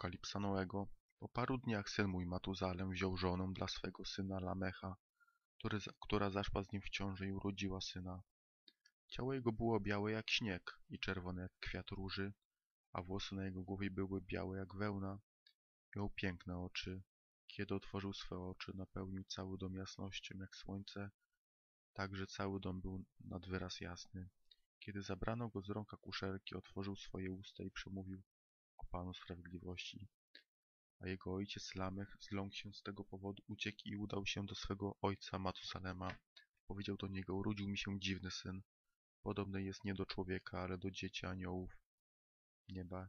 Apokalipsa Noego. Po paru dniach syn mój Matuzalem wziął żonę dla swego syna Lamecha, który, która zaszła z nim w ciąży i urodziła syna. Ciało jego było białe jak śnieg i czerwone jak kwiat róży, a włosy na jego głowie były białe jak wełna. Miał piękne oczy. Kiedy otworzył swe oczy, napełnił cały dom jasnością jak słońce, tak że cały dom był nad wyraz jasny. Kiedy zabrano go z rąk akuszerki, otworzył swoje usta i przemówił Panu Sprawiedliwości. A jego ojciec Lamech zląkł się z tego powodu, uciekł i udał się do swego ojca Matusalema. Powiedział do niego, urodził mi się dziwny syn. Podobny jest nie do człowieka, ale do dzieci aniołów nieba.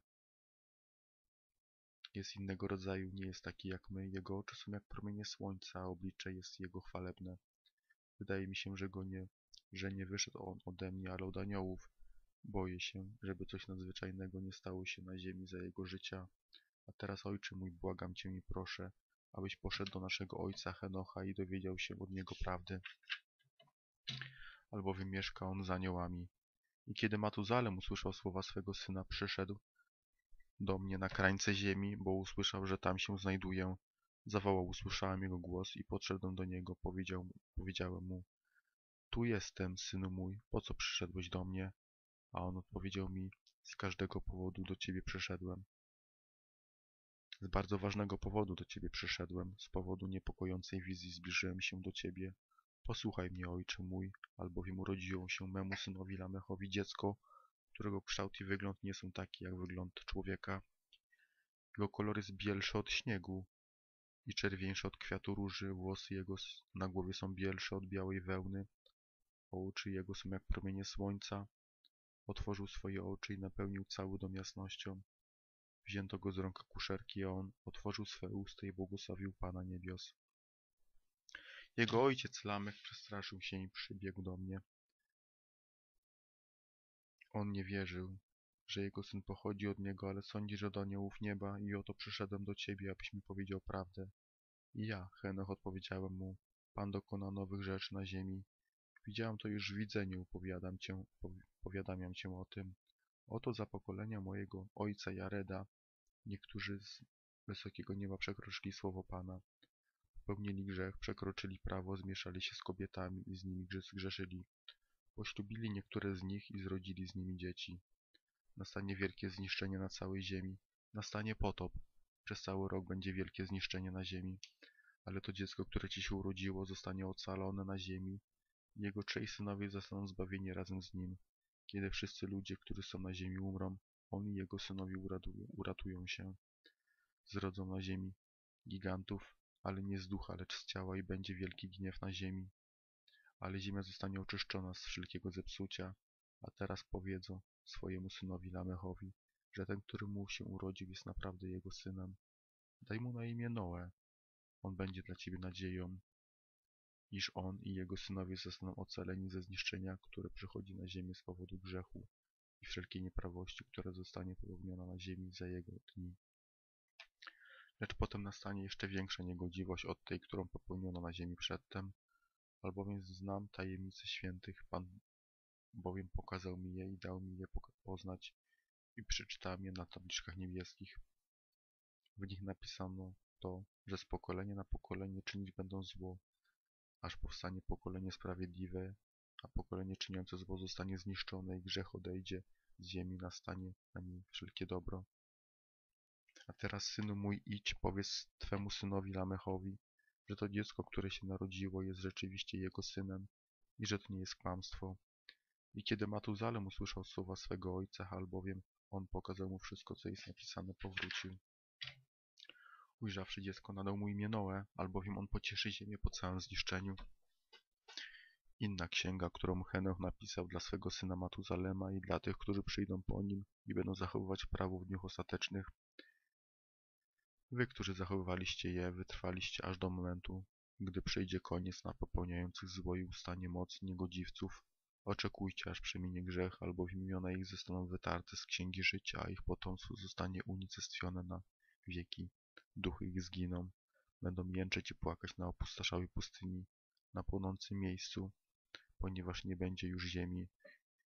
Jest innego rodzaju, nie jest taki jak my. Jego oczy są jak promienie słońca, a oblicze jest jego chwalebne. Wydaje mi się, że go nie, że nie wyszedł on ode mnie, ale od aniołów. Boję się, żeby coś nadzwyczajnego nie stało się na ziemi za jego życia. A teraz, ojcze mój, błagam cię i proszę, abyś poszedł do naszego ojca Henocha i dowiedział się od niego prawdy. Albowiem mieszka on z aniołami. I kiedy Matuzalem usłyszał słowa swego syna, przyszedł do mnie na krańce ziemi, bo usłyszał, że tam się znajduję. Zawołał, usłyszałem jego głos i podszedłem do niego. Powiedział, powiedziałem mu, tu jestem, synu mój, po co przyszedłeś do mnie? A on odpowiedział mi, z każdego powodu do ciebie przyszedłem. Z bardzo ważnego powodu do ciebie przyszedłem, z powodu niepokojącej wizji zbliżyłem się do ciebie. Posłuchaj mnie, ojcze mój, albowiem urodziło się memu synowi Lamechowi dziecko, którego kształt i wygląd nie są taki jak wygląd człowieka. Jego kolor jest bielszy od śniegu i czerwieńszy od kwiatu róży, włosy jego na głowie są bielsze od białej wełny, oczy jego są jak promienie słońca. Otworzył swoje oczy i napełnił cały dom jasnością. Wzięto go z rąk kuszerki, a on otworzył swe usta i błogosławił Pana niebios. Jego ojciec Lamek przestraszył się i przybiegł do mnie. On nie wierzył, że jego syn pochodzi od niego, ale sądzi, że od aniołów nieba i oto przyszedłem do ciebie, abyś mi powiedział prawdę. I ja, Henoch, odpowiedziałem mu, Pan dokona nowych rzeczy na ziemi. Widziałem to już w widzeniu, powiadam cię, powiadamiam cię o tym. Oto za pokolenia mojego ojca Jareda niektórzy z wysokiego nieba przekroczyli słowo Pana. Popełnili grzech, przekroczyli prawo, zmieszali się z kobietami i z nimi zgrzeszyli. Poślubili niektóre z nich i zrodzili z nimi dzieci. Nastanie wielkie zniszczenie na całej ziemi. Nastanie potop. Przez cały rok będzie wielkie zniszczenie na ziemi. Ale to dziecko, które ci się urodziło, zostanie ocalone na ziemi. Jego trzej synowie zostaną zbawieni razem z nim. Kiedy wszyscy ludzie, którzy są na ziemi umrą, on i jego synowie uratują, uratują się. Zrodzą na ziemi gigantów, ale nie z ducha, lecz z ciała i będzie wielki gniew na ziemi ale ziemia zostanie oczyszczona z wszelkiego zepsucia, a teraz powiedzą swojemu synowi Lamechowi, że ten, który mu się urodził, jest naprawdę jego synem. Daj mu na imię Noe. On będzie dla ciebie nadzieją, iż on i jego synowie zostaną ocaleni ze zniszczenia, które przychodzi na ziemię z powodu grzechu i wszelkiej nieprawości, która zostanie popełniona na ziemi za jego dni. Lecz potem nastanie jeszcze większa niegodziwość od tej, którą popełniono na ziemi przedtem, albowiem znam tajemnice świętych, Pan bowiem pokazał mi je i dał mi je poznać i przeczytałem je na tabliczkach niebieskich. W nich napisano to, że z pokolenia na pokolenie czynić będą zło, aż powstanie pokolenie sprawiedliwe, a pokolenie czyniące zło zostanie zniszczone i grzech odejdzie z ziemi, nastanie na niej wszelkie dobro. A teraz, synu mój, idź, powiedz twemu synowi Lamechowi, że to dziecko, które się narodziło, jest rzeczywiście jego synem i że to nie jest kłamstwo. I kiedy Matuzalem usłyszał słowa swego ojca, albowiem on pokazał mu wszystko, co jest napisane, powrócił. Ujrzawszy dziecko, nadał mu imię Noe, albowiem on pocieszy ziemię po całym zniszczeniu. Inna księga, którą Henoch napisał dla swego syna Matuzalema i dla tych, którzy przyjdą po nim i będą zachowywać prawo w dniach ostatecznych, Wy, którzy zachowywaliście je, wytrwaliście aż do momentu, gdy przyjdzie koniec na popełniających zło i ustanie moc niegodziwców. Oczekujcie, aż przeminie grzech, albowiem imiona ich zostaną wytarte z księgi życia, a ich potomstwo zostanie unicestwione na wieki. Duchy ich zginą. Będą jęczeć i płakać na opustoszałej pustyni, na płonącym miejscu, ponieważ nie będzie już ziemi.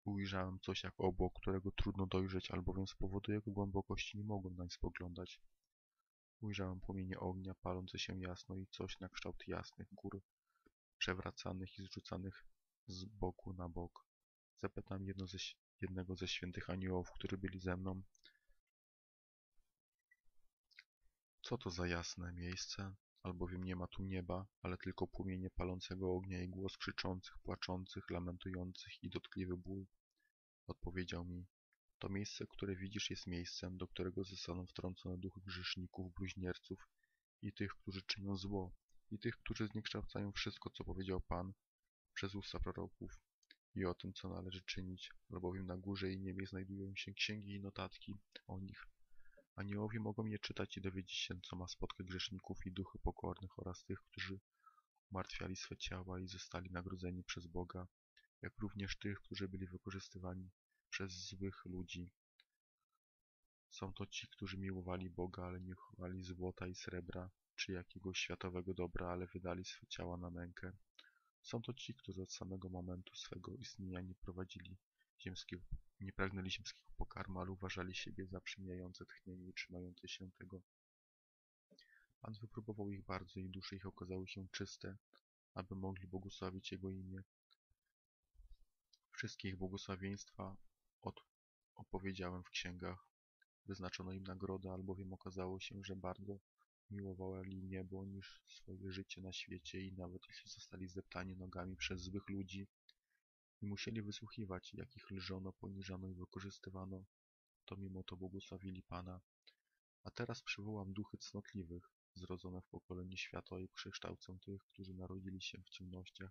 Ujrzałem coś jak obłok, którego trudno dojrzeć, albowiem z powodu jego głębokości nie mogłem nań spoglądać. Ujrzałem płomienie ognia palące się jasno i coś na kształt jasnych gór, przewracanych i zrzucanych z boku na bok. Zapytałem jedno ze, jednego ze świętych aniołów, którzy byli ze mną, co to za jasne miejsce, albowiem nie ma tu nieba, ale tylko płomienie palącego ognia i głos krzyczących, płaczących, lamentujących i dotkliwy ból. Odpowiedział mi, to miejsce, które widzisz, jest miejscem, do którego zostaną wtrącone duchy grzeszników, bluźnierców i tych, którzy czynią zło, i tych, którzy zniekształcają wszystko, co powiedział Pan przez usta proroków i o tym, co należy czynić, albowiem na górze i niebie znajdują się księgi i notatki o nich. Aniołowie mogą je czytać i dowiedzieć się, co ma spotkać grzeszników i duchy pokornych oraz tych, którzy umartwiali swe ciała i zostali nagrodzeni przez Boga, jak również tych, którzy byli wykorzystywani przez złych ludzi. Są to ci, którzy miłowali Boga, ale nie chowali złota i srebra, czy jakiegoś światowego dobra, ale wydali swe ciała na mękę. Są to ci, którzy od samego momentu swego istnienia nie prowadzili ziemskiego, nie pragnęli ziemskiego pokarmu, ale uważali siebie za przymijające tchnienie i trzymające się tego. Pan wypróbował ich bardzo i dusze ich okazały się czyste, aby mogli błogosławić Jego imię. Wszystkie ich błogosławieństwa od opowiedziałem w księgach. Wyznaczono im nagrodę, albowiem okazało się, że bardzo miłowali niebo niż swoje życie na świecie i nawet jeśli zostali zdeptani nogami przez złych ludzi i musieli wysłuchiwać, jak ich lżono, poniżano i wykorzystywano, to mimo to błogosławili Pana. A teraz przywołam duchy cnotliwych, zrodzone w pokoleniu świata i przekształcę tych, którzy narodzili się w ciemnościach,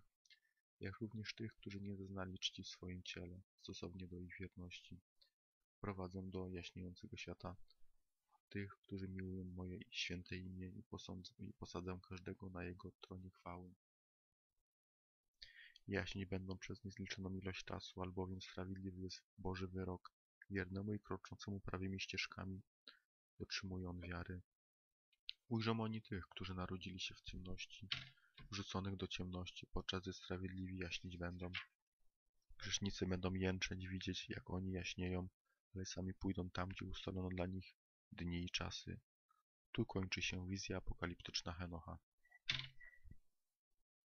jak również tych, którzy nie zeznali czci w swoim ciele, stosownie do ich wierności. Prowadzę do jaśniejącego świata tych, którzy miłują moje święte imię i, posądzę, i posadzę każdego na jego tronie chwały. Jaśni będą przez niezliczoną ilość czasu, albowiem sprawiedliwy jest Boży wyrok, wiernemu i kroczącemu prawymi ścieżkami dotrzymują wiary. Ujrzą oni tych, którzy narodzili się w ciemności, wrzuconych do ciemności, podczas gdy sprawiedliwi jaśnić będą. Grzesznicy będą jęczeć, widzieć, jak oni jaśnieją, ale sami pójdą tam, gdzie ustalono dla nich dni i czasy. Tu kończy się wizja apokaliptyczna Henocha.